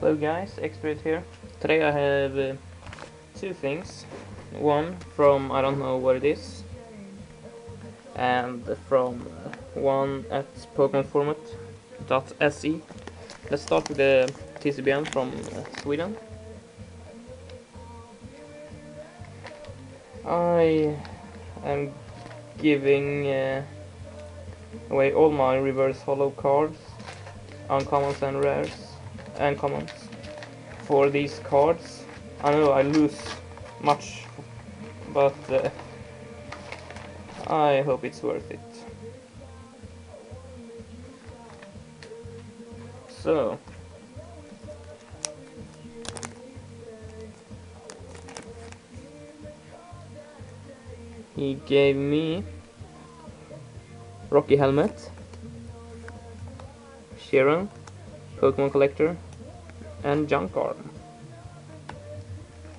Hello guys, Xpredate here. Today I have uh, two things. One from I don't know what it is, and from one at Pokemon Forumet.se. Let's start with the TCBM from uh, Sweden. I am giving uh, away all my reverse holo cards, uncommons and rares, and commons for these cards. I know I lose much, but uh, I hope it's worth it. So, he gave me Rocky Helmet, Cheren, Pokemon Collector, and Junk Arm.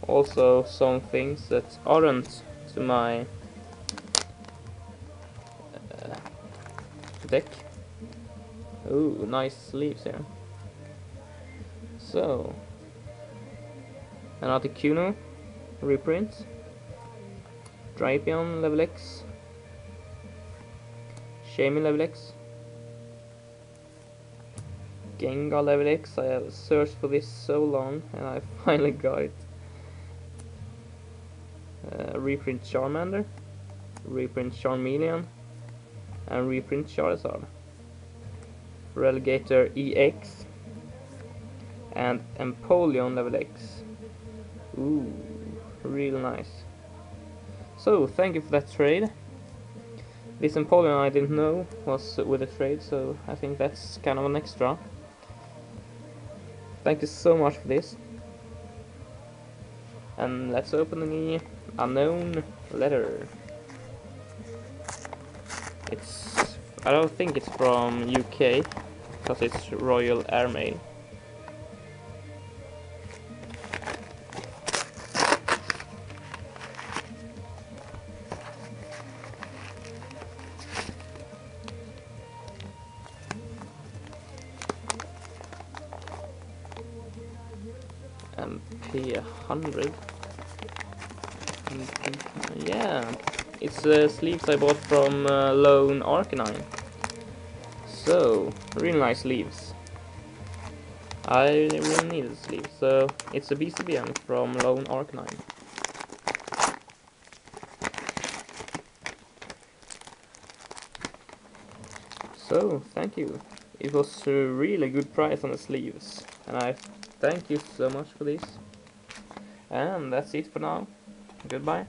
Also some things that aren't to my uh, deck. Ooh, nice sleeves here. So, another Articuno reprint, Drapion level X, Shaymin level X, Gengar level X. I have searched for this so long and I finally got it. Uh, reprint Charmander, reprint Charmeleon, and reprint Charizard. Relegator EX and Empoleon level X. Ooh, real nice. So, thank you for that trade. This Empoleon I didn't know was with a trade, so I think that's kind of an extra. Thank you so much for this. And let's open the unknown letter. It's I don't think it's from UK because it's Royal Airmail. MP100 yeah it's the sleeves I bought from uh, Lone Arcanine. So really nice sleeves. I really needed sleeves so it's a BCBM from Lone Arcanine. So thank you. It was a really good price on the sleeves and I Thank you so much for this. And that's it for now. Goodbye.